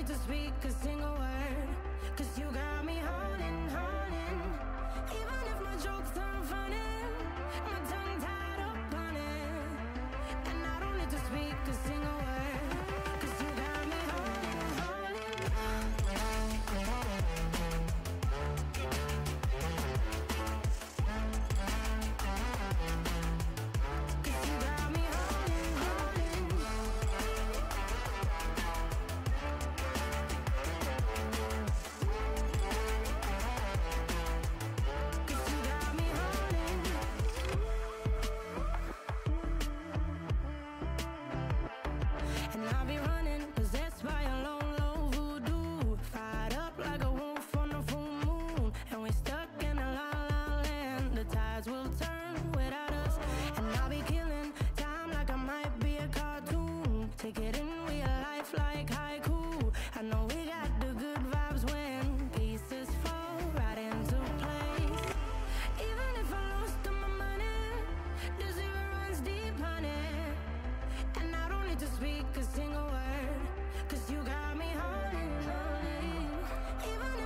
need to speak a single word, cause you got me holding. Take it in real life like haiku. I know we got the good vibes when pieces fall right into place. Even if I lost all my money, the zero runs deep, honey. And I don't need to speak a single word, cause you got me holding, holding. Even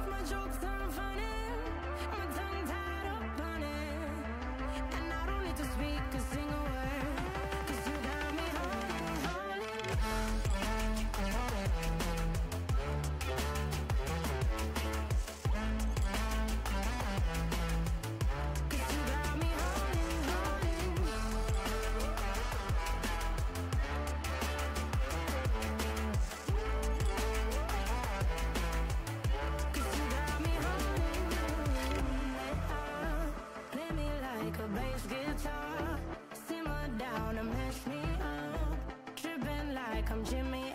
come Jimmy